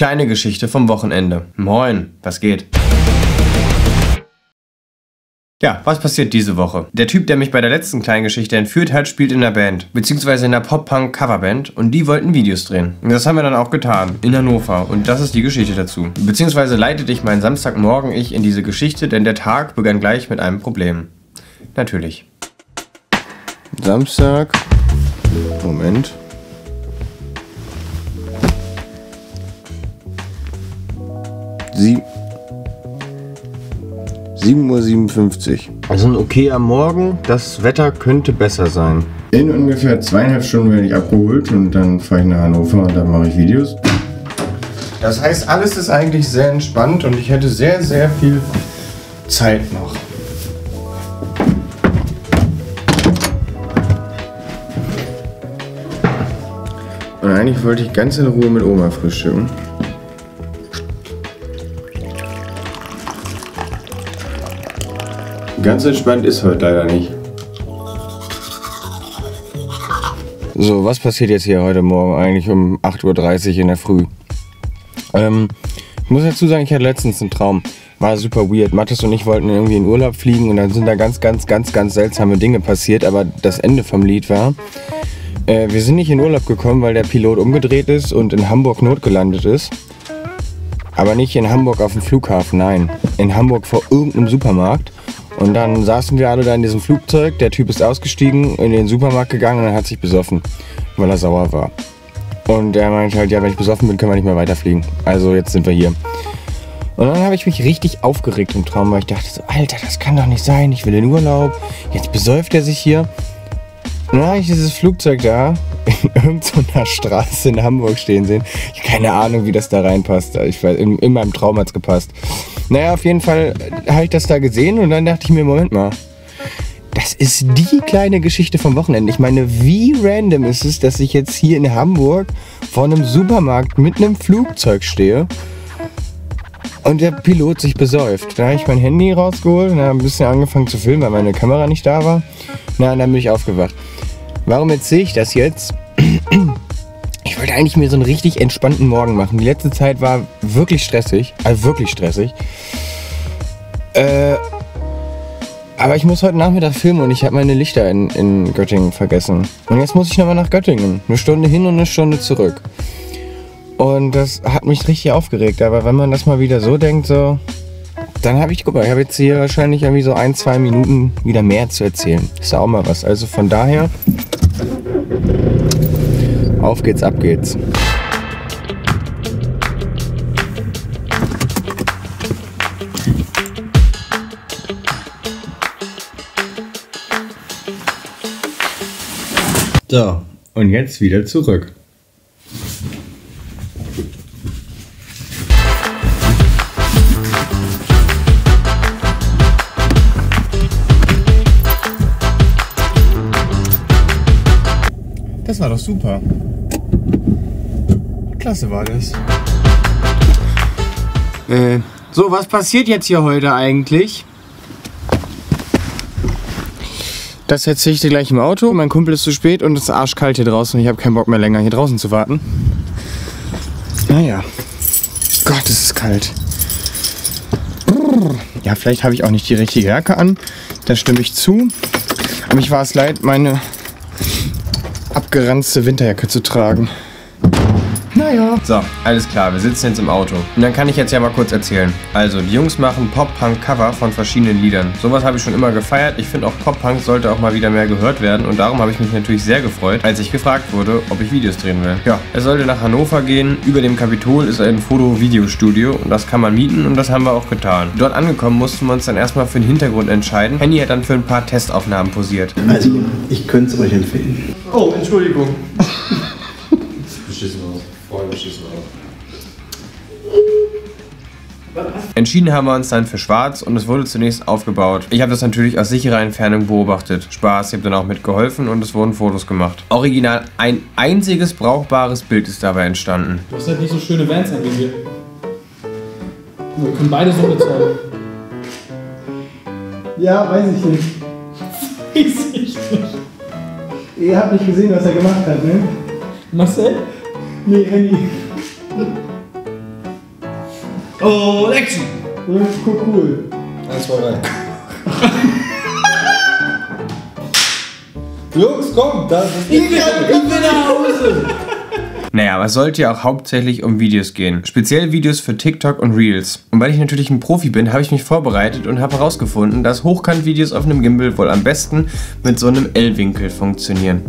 Kleine Geschichte vom Wochenende. Moin, was geht? Ja, was passiert diese Woche? Der Typ, der mich bei der letzten kleinen Geschichte entführt hat, spielt in der Band, beziehungsweise in der Pop-Punk-Coverband und die wollten Videos drehen. Und das haben wir dann auch getan, in Hannover und das ist die Geschichte dazu. Beziehungsweise leitete ich meinen Samstagmorgen ich in diese Geschichte, denn der Tag begann gleich mit einem Problem. Natürlich. Samstag. Moment. Sie 7.57 Uhr. Also ein okayer Morgen. Das Wetter könnte besser sein. In ungefähr zweieinhalb Stunden werde ich abgeholt und dann fahre ich nach Hannover und dann mache ich Videos. Das heißt, alles ist eigentlich sehr entspannt und ich hätte sehr, sehr viel Zeit noch. Und eigentlich wollte ich ganz in Ruhe mit Oma frühstücken. Ganz entspannt ist heute leider nicht. So, was passiert jetzt hier heute Morgen eigentlich um 8.30 Uhr in der Früh? Ähm, ich muss dazu sagen, ich hatte letztens einen Traum. War super weird. Mathis und ich wollten irgendwie in Urlaub fliegen und dann sind da ganz, ganz, ganz, ganz seltsame Dinge passiert. Aber das Ende vom Lied war, äh, wir sind nicht in Urlaub gekommen, weil der Pilot umgedreht ist und in Hamburg notgelandet ist. Aber nicht in Hamburg auf dem Flughafen, nein. In Hamburg vor irgendeinem Supermarkt. Und dann saßen wir alle da in diesem Flugzeug. Der Typ ist ausgestiegen, in den Supermarkt gegangen und hat sich besoffen, weil er sauer war. Und er meinte halt, ja, wenn ich besoffen bin, können wir nicht mehr weiterfliegen. Also jetzt sind wir hier. Und dann habe ich mich richtig aufgeregt im Traum, weil ich dachte so, Alter, das kann doch nicht sein, ich will in Urlaub. Jetzt besäuft er sich hier. Und dann habe ich dieses Flugzeug da in irgendeiner Straße in Hamburg stehen sehen. Ich habe keine Ahnung, wie das da reinpasst. Ich weiß, in, in meinem Traum hat es gepasst. Naja, auf jeden Fall habe ich das da gesehen und dann dachte ich mir, Moment mal. Das ist die kleine Geschichte vom Wochenende. Ich meine, wie random ist es, dass ich jetzt hier in Hamburg vor einem Supermarkt mit einem Flugzeug stehe und der Pilot sich besäuft. Da habe ich mein Handy rausgeholt und habe ein bisschen angefangen zu filmen, weil meine Kamera nicht da war. Na, dann bin ich aufgewacht. Warum erzähle ich das jetzt? Wollte eigentlich mir so einen richtig entspannten Morgen machen. Die letzte Zeit war wirklich stressig. Also wirklich stressig. Äh, aber ich muss heute Nachmittag filmen und ich habe meine Lichter in, in Göttingen vergessen. Und jetzt muss ich nochmal nach Göttingen. Eine Stunde hin und eine Stunde zurück. Und das hat mich richtig aufgeregt. Aber wenn man das mal wieder so denkt, so, dann habe ich, guck mal, ich habe jetzt hier wahrscheinlich irgendwie so ein, zwei Minuten wieder mehr zu erzählen. Ist auch mal was. Also von daher auf geht's, ab geht's. So, und jetzt wieder zurück. Das war doch super. Klasse war das. Äh, so, was passiert jetzt hier heute eigentlich? Das erzähle ich dir gleich im Auto. Mein Kumpel ist zu spät und es ist arschkalt hier draußen. Ich habe keinen Bock mehr länger hier draußen zu warten. Naja. Gott, es ist kalt. Ja, vielleicht habe ich auch nicht die richtige Jacke an. Da stimme ich zu. Aber mich war es leid, meine abgeranzte Winterjacke zu tragen. So, alles klar, wir sitzen jetzt im Auto. Und dann kann ich jetzt ja mal kurz erzählen. Also, die Jungs machen Pop-Punk-Cover von verschiedenen Liedern. Sowas habe ich schon immer gefeiert. Ich finde auch Pop-Punk sollte auch mal wieder mehr gehört werden. Und darum habe ich mich natürlich sehr gefreut, als ich gefragt wurde, ob ich Videos drehen will. Ja, es sollte nach Hannover gehen. Über dem Kapitol ist ein Foto-Videostudio. Und das kann man mieten und das haben wir auch getan. Dort angekommen mussten wir uns dann erstmal für den Hintergrund entscheiden. Henny hat dann für ein paar Testaufnahmen posiert. Also, ich könnte es euch empfehlen. Oh, Entschuldigung. Entschieden haben wir uns dann für schwarz und es wurde zunächst aufgebaut. Ich habe das natürlich aus sicherer Entfernung beobachtet. Spaß, ich habe dann auch mitgeholfen und es wurden Fotos gemacht. Original ein einziges brauchbares Bild ist dabei entstanden. Du hast halt nicht so schöne Vans an wie wir. Wir können beide so bezahlen. Ja, weiß ich nicht. Weiß ich nicht. Ihr habt nicht gesehen, was er gemacht hat, ne? Marcel? Nee, Handy. Oh, Action! Guck, cool. 1, 2, 3. Jungs, komm, das ist ich will nach Hause. Naja, aber es sollte ja auch hauptsächlich um Videos gehen. Speziell Videos für TikTok und Reels. Und weil ich natürlich ein Profi bin, habe ich mich vorbereitet und habe herausgefunden, dass Hochkant-Videos auf einem Gimbal wohl am besten mit so einem L-Winkel funktionieren.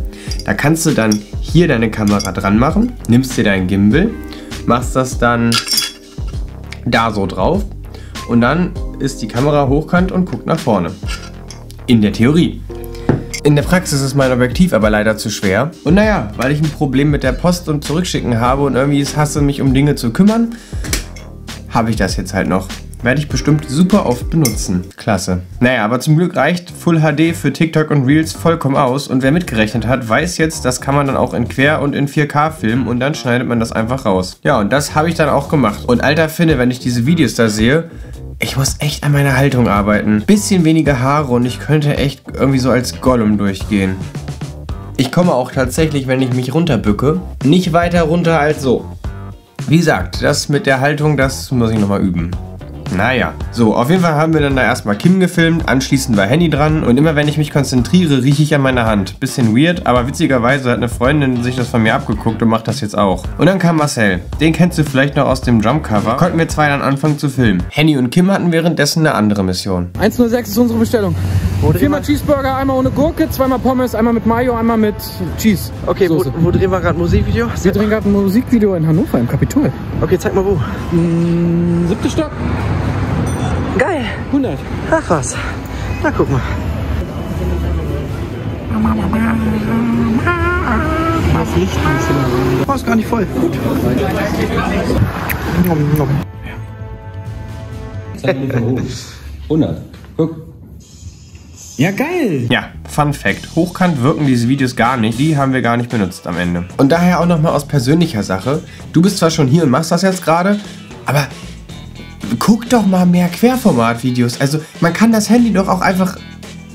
Da kannst du dann hier deine Kamera dran machen, nimmst dir dein Gimbal, machst das dann da so drauf und dann ist die Kamera hochkant und guckt nach vorne. In der Theorie. In der Praxis ist mein Objektiv aber leider zu schwer. Und naja, weil ich ein Problem mit der Post und Zurückschicken habe und irgendwie es hasse, mich um Dinge zu kümmern, habe ich das jetzt halt noch. Werde ich bestimmt super oft benutzen. Klasse. Naja, aber zum Glück reicht Full HD für TikTok und Reels vollkommen aus und wer mitgerechnet hat, weiß jetzt, das kann man dann auch in Quer und in 4K filmen und dann schneidet man das einfach raus. Ja, und das habe ich dann auch gemacht. Und alter Finne, wenn ich diese Videos da sehe, ich muss echt an meiner Haltung arbeiten. Bisschen weniger Haare und ich könnte echt irgendwie so als Gollum durchgehen. Ich komme auch tatsächlich, wenn ich mich runterbücke, nicht weiter runter als so. Wie gesagt, das mit der Haltung, das muss ich nochmal üben. Naja, so, auf jeden Fall haben wir dann da erstmal Kim gefilmt, anschließend war Henny dran und immer wenn ich mich konzentriere, rieche ich an meiner Hand. Bisschen weird, aber witzigerweise hat eine Freundin sich das von mir abgeguckt und macht das jetzt auch. Und dann kam Marcel, den kennst du vielleicht noch aus dem Drumcover. Konnten wir zwei dann anfangen zu filmen. Henny und Kim hatten währenddessen eine andere Mission. 106 ist unsere Bestellung. Viermal Cheeseburger, einmal ohne Gurke, zweimal Pommes, einmal mit Mayo, einmal mit Cheese. Okay, wo, wo drehen wir gerade Musikvideo? Wir drehen gerade ein Musikvideo in Hannover im Kapitol. Okay, zeig mal wo. Siebte Stock, Geil. 100. Ach was. Na, guck mal. Das Licht. Oh, ist gar nicht voll. Gut. Nom, nom. Zeig mir von oben. 100. Guck. Ja, geil. Ja, Fun Fact. Hochkant wirken diese Videos gar nicht. Die haben wir gar nicht benutzt am Ende. Und daher auch nochmal aus persönlicher Sache. Du bist zwar schon hier und machst das jetzt gerade, aber guck doch mal mehr Querformat-Videos. Also man kann das Handy doch auch einfach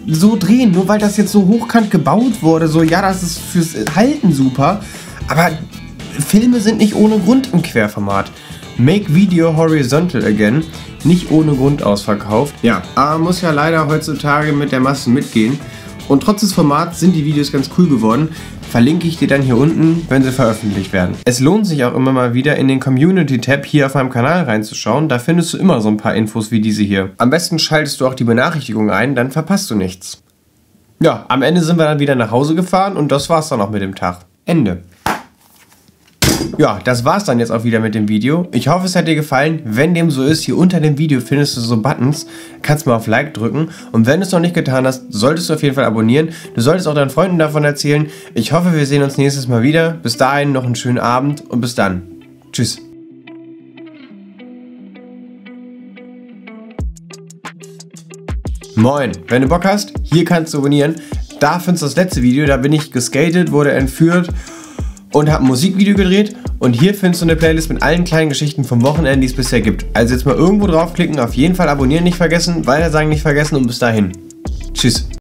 so drehen, nur weil das jetzt so hochkant gebaut wurde. So, ja, das ist fürs Halten super, aber Filme sind nicht ohne Grund im Querformat. Make Video Horizontal Again, nicht ohne Grund ausverkauft. Ja, aber muss ja leider heutzutage mit der Masse mitgehen. Und trotz des Formats sind die Videos ganz cool geworden. Verlinke ich dir dann hier unten, wenn sie veröffentlicht werden. Es lohnt sich auch immer mal wieder in den Community-Tab hier auf meinem Kanal reinzuschauen. Da findest du immer so ein paar Infos wie diese hier. Am besten schaltest du auch die Benachrichtigung ein, dann verpasst du nichts. Ja, am Ende sind wir dann wieder nach Hause gefahren und das war's dann auch mit dem Tag. Ende. Ja, das war's dann jetzt auch wieder mit dem Video. Ich hoffe, es hat dir gefallen. Wenn dem so ist, hier unter dem Video findest du so Buttons. Kannst mal auf Like drücken. Und wenn du es noch nicht getan hast, solltest du auf jeden Fall abonnieren. Du solltest auch deinen Freunden davon erzählen. Ich hoffe, wir sehen uns nächstes Mal wieder. Bis dahin noch einen schönen Abend und bis dann. Tschüss. Moin, wenn du Bock hast, hier kannst du abonnieren. Da findest du das letzte Video, da bin ich geskatet, wurde entführt und habe ein Musikvideo gedreht. Und hier findest du eine Playlist mit allen kleinen Geschichten vom Wochenende, die es bisher gibt. Also jetzt mal irgendwo draufklicken, auf jeden Fall abonnieren nicht vergessen, weiter sagen nicht vergessen und bis dahin. Tschüss.